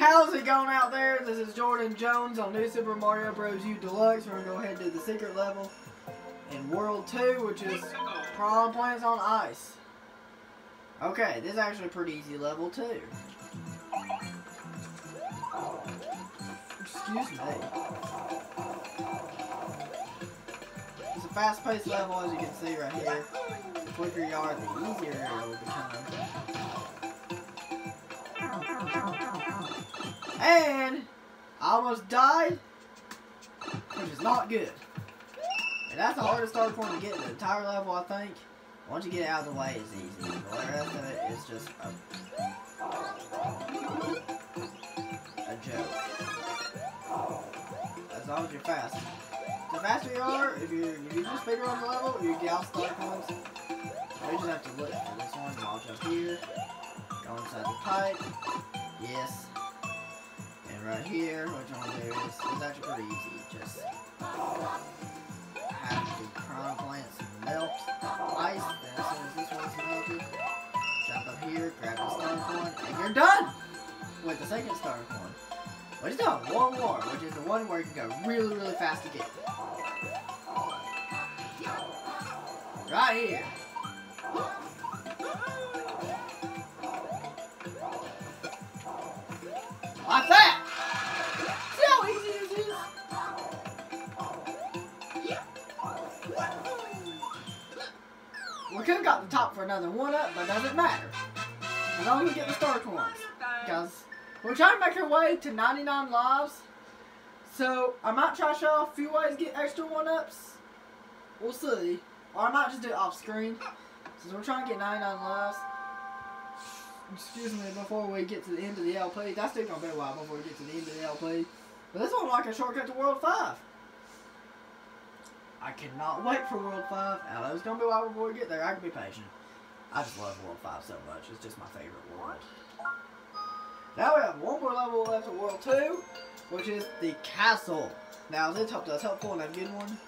How's it going out there? This is Jordan Jones on New Super Mario Bros. U Deluxe. We're going to go ahead and do the secret level in World 2, which is Piranha Plants on Ice. Okay, this is actually a pretty easy level, too. Excuse me. It's a fast-paced level, as you can see right here. The quicker you are, the easier it will become. And I almost died, which is not good. And that's the hardest star point to get in the entire level, I think. Once you get out of the way, it's easy. The rest of it is just a, a joke. As long as you're fast. The faster you are, if you if you just figure on the level, you get out star points. You just have to look for this one. I'll jump here. Go inside the pipe. Yes. Right here, want to do is, it's actually pretty easy. Just have the piranha plants melt the ice. Then as soon as this one's melted, jump up here, grab the star coin, and you're done with the second star coin. But still have one more, which is the one where you can go really, really fast to get. Right here. We could have got the top for another one up, but doesn't matter. As long as we get the star coins. Because we're trying to make our way to 99 lives. So I might try to show off a few ways to get extra one ups. We'll see. Or I might just do it off screen. Since we're trying to get 99 lives. Excuse me, before we get to the end of the LP. That's still gonna be a while before we get to the end of the LP. But this one like a shortcut to World 5. I cannot wait for World 5. I know it's gonna be a while before we get there. I can be patient. I just love World 5 so much. It's just my favorite world. Now we have one more level left of World 2, which is the castle. Now, is it top, does helpful and a good one?